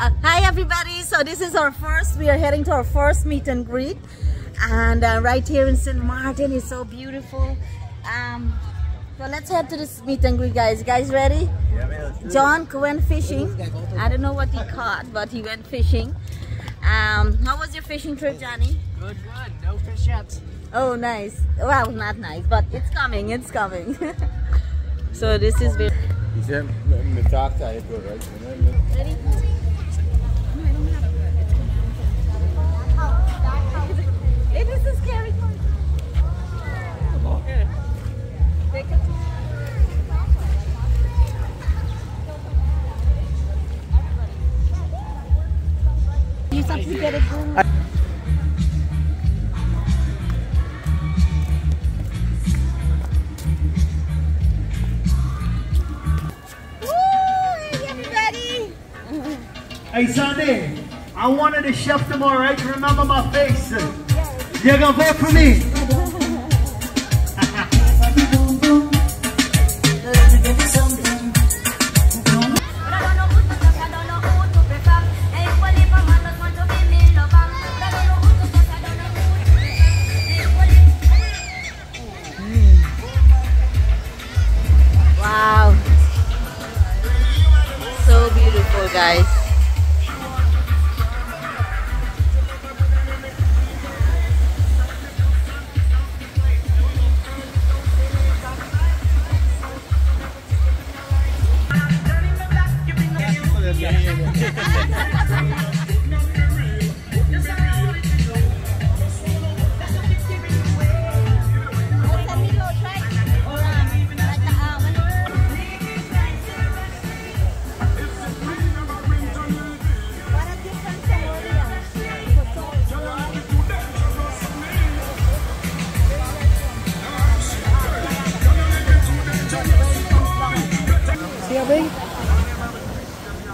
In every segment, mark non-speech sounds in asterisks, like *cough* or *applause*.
Uh, hi everybody. So this is our first. We are heading to our first meet and greet, and uh, right here in St. Maarten is so beautiful. Um, so let's head to this meet and greet, guys. You guys ready? Yeah, John went fishing. I don't know what he caught, but he went fishing. Um, how was your fishing trip, Johnny? Good, good. No fish yet. Oh, nice. Well, not nice, but it's coming. It's coming. *laughs* so this is very. Die Hey, Sandy, I wanted a chef tomorrow, right? Remember my face. You're gonna vote for me.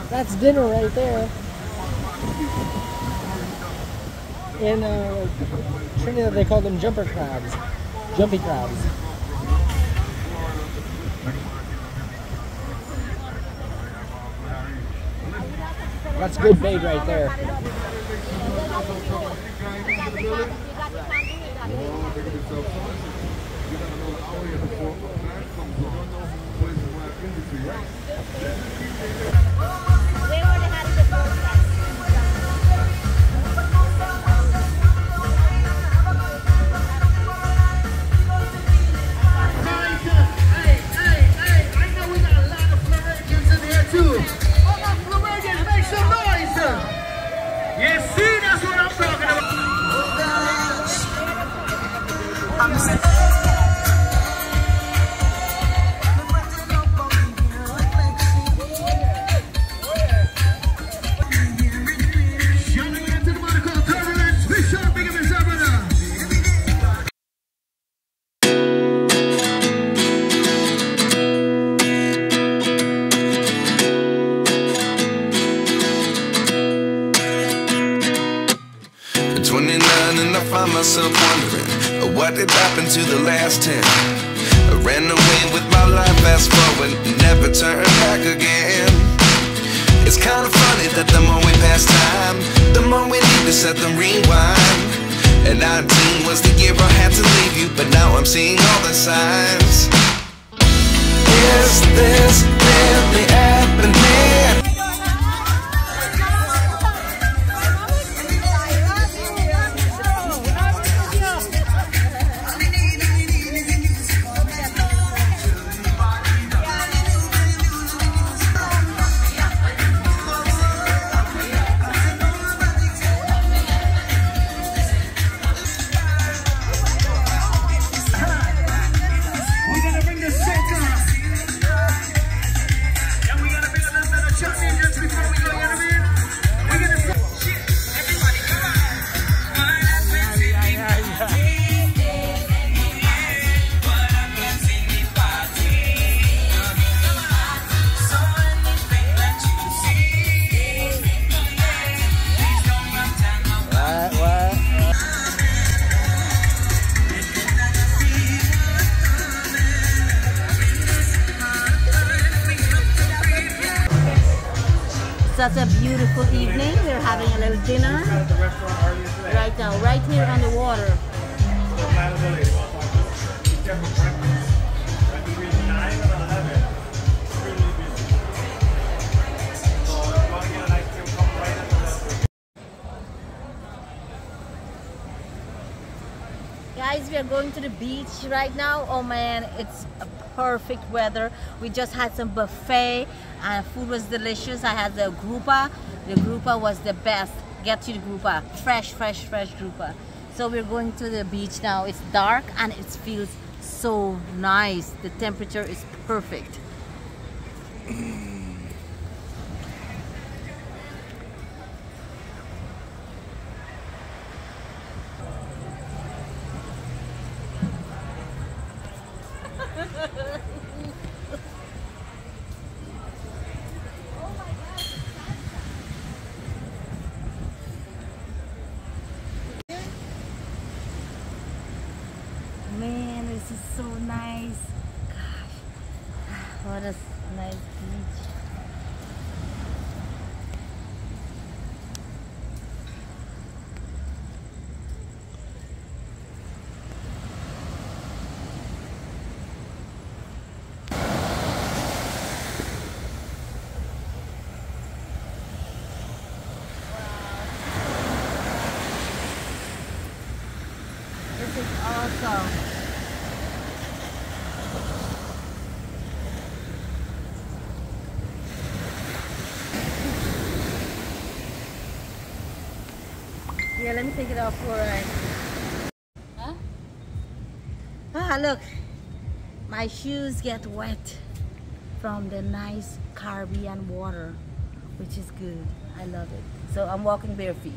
That's dinner right there. In uh, Trinidad, they call them jumper crabs, jumpy crabs. That's good bait right there. Hey, hey, hey, I know we got a lot of Floridians in here too. And 19 was the year I had to leave you, but now I'm seeing all the signs. Is this really happening? Water. Guys, we are going to the beach right now. Oh man, it's a perfect weather. We just had some buffet and food was delicious. I had the grouper. The grouper was the best. Get to the grouper. Fresh, fresh, fresh grouper. So we're going to the beach now. It's dark and it feels so nice. The temperature is perfect. *clears throat* Man, this is so nice. Gosh, what a nice beach. This is awesome. Yeah, let me take it off for a ride. Huh? Ah, look. My shoes get wet from the nice Caribbean water, which is good. I love it. So I'm walking bare feet.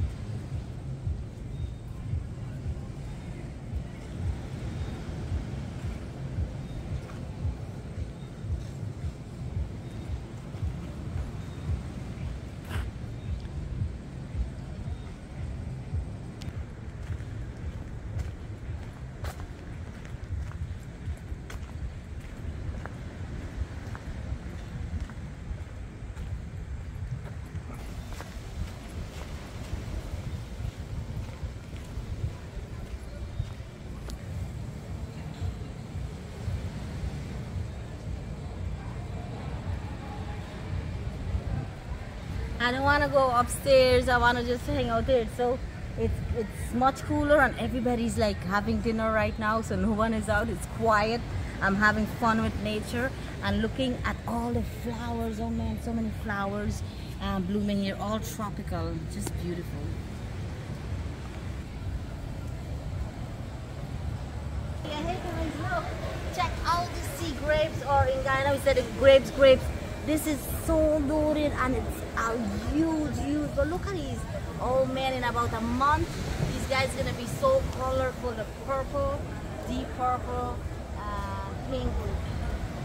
I don't want to go upstairs. I want to just hang out there. So it's it's much cooler and everybody's like having dinner right now. So no one is out. It's quiet. I'm having fun with nature and looking at all the flowers. Oh man, so many flowers um, blooming here. All tropical. Just beautiful. Yeah, hey guys, look. Check out the sea grapes or in Guyana we said grapes, grapes. This is so loaded and it's a huge, huge. But look at these. Oh man, in about a month, these guys gonna be so colorful. The purple, deep purple, uh, pink.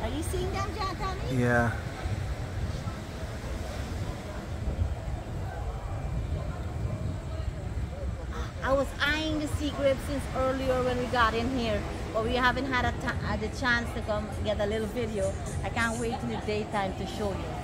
Are you seeing them, John Tommy? Yeah. I was eyeing the sea grapes since earlier when we got in here, but we haven't had a uh, the chance to come get a little video. I can't wait in the daytime to show you.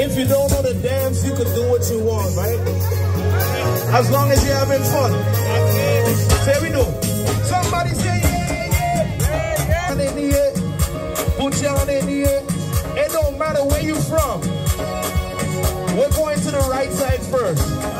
If you don't know the dance, you can do what you want, right? As long as you're having fun. There we go. down in here, it don't matter where you from. We're going to the right side first.